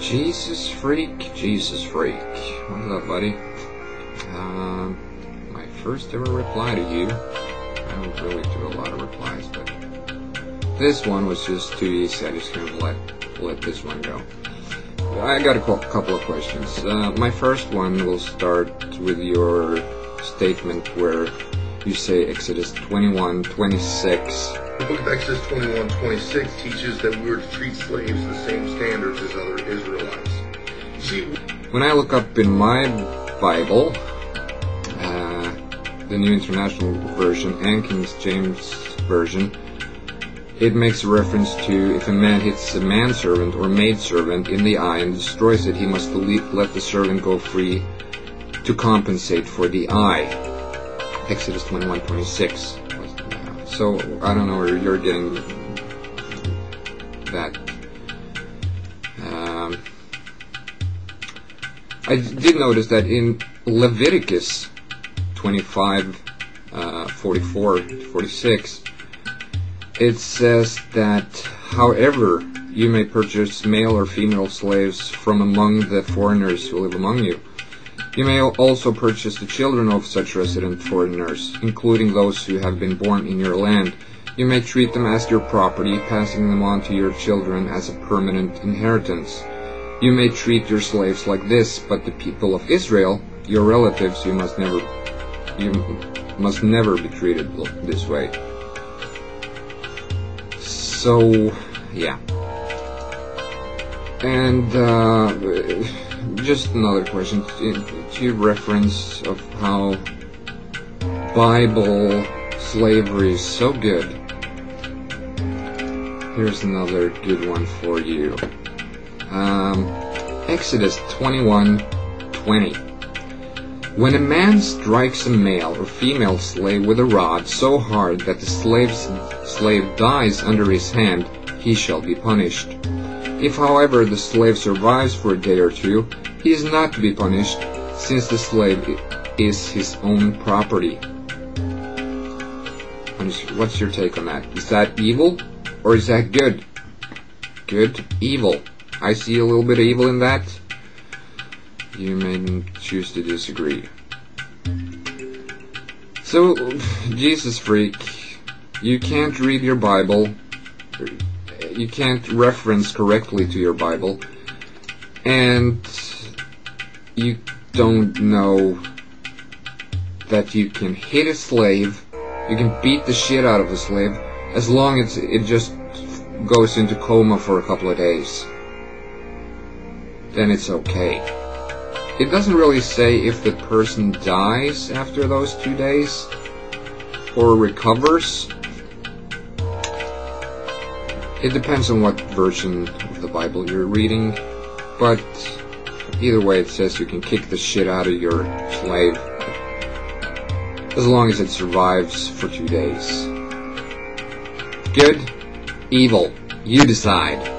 Jesus freak, Jesus freak. What's up, buddy? Um, my first ever reply to you. I don't really do a lot of replies, but this one was just too easy. I just couldn't let let this one go. I got a couple of questions. Uh, my first one will start with your statement where you say Exodus 21, 26. The book of Exodus 21, 26 teaches that we are to treat slaves the same standards as other Israelites. See, when I look up in my Bible, uh, the New International Version and King James Version, it makes a reference to if a man hits a manservant or maidservant in the eye and destroys it, he must let the servant go free to compensate for the eye. Exodus 21:26. So I don't know where you're getting that. Um, I did notice that in Leviticus 25, uh, 44, 46, it says that, however, you may purchase male or female slaves from among the foreigners who live among you. You may also purchase the children of such resident foreigners, including those who have been born in your land. You may treat them as your property, passing them on to your children as a permanent inheritance. You may treat your slaves like this, but the people of Israel, your relatives, you must never you must never be treated this way. So, yeah. And uh, just another question to reference of how Bible slavery is so good. Here's another good one for you. Um, Exodus 21:20. When a man strikes a male or female slave with a rod so hard that the slave's slave dies under his hand, he shall be punished. If, however, the slave survives for a day or two, he is not to be punished, since the slave is his own property. What's your take on that? Is that evil, or is that good? Good, evil. I see a little bit of evil in that. You may choose to disagree. So, Jesus freak, you can't read your Bible, you can't reference correctly to your Bible, and you don't know that you can hit a slave, you can beat the shit out of a slave, as long as it just goes into coma for a couple of days. Then it's okay. It doesn't really say if the person dies after those two days or recovers. It depends on what version of the Bible you're reading, but either way, it says you can kick the shit out of your slave as long as it survives for two days. Good? Evil? You decide.